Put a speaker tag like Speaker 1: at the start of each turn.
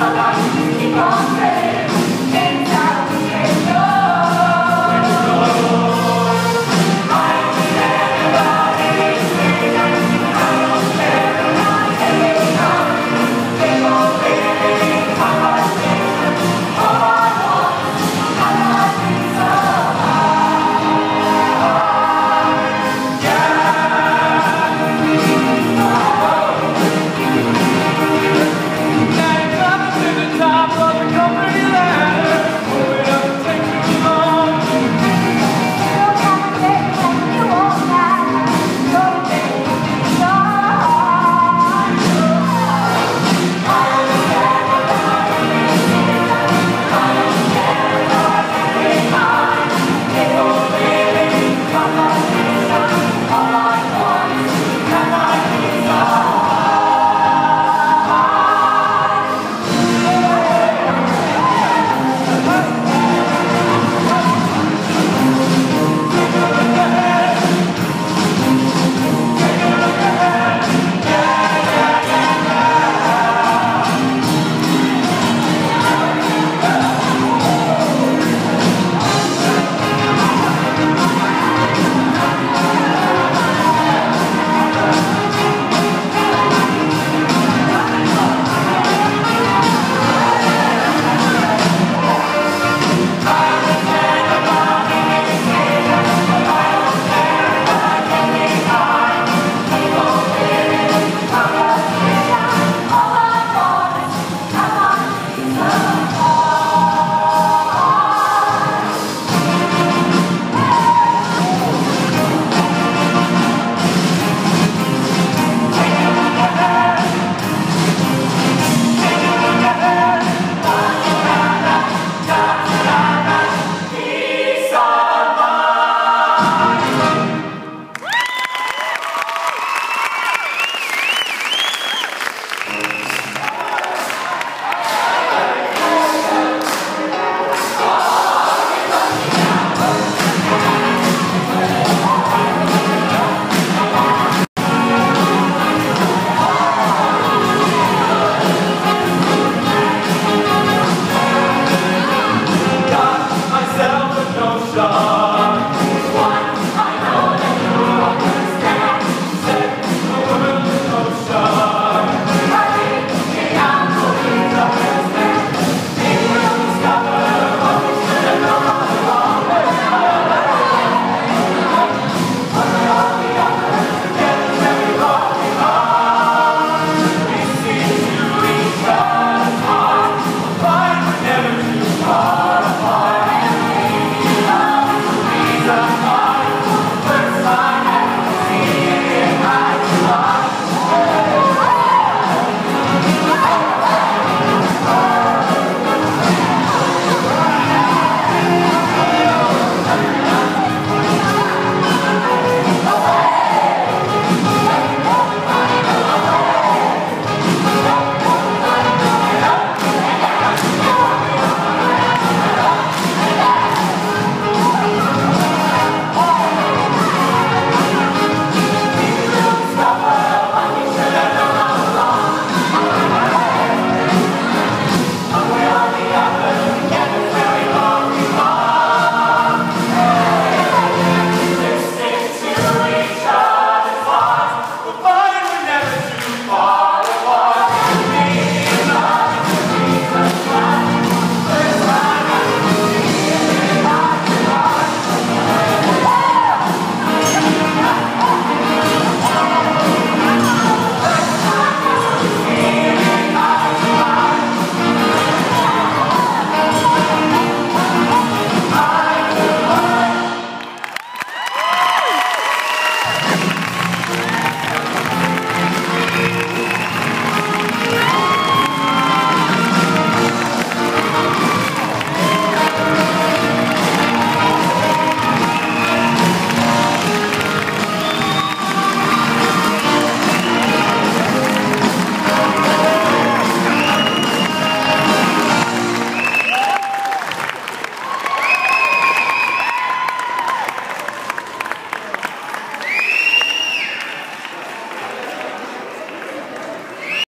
Speaker 1: saudade de você.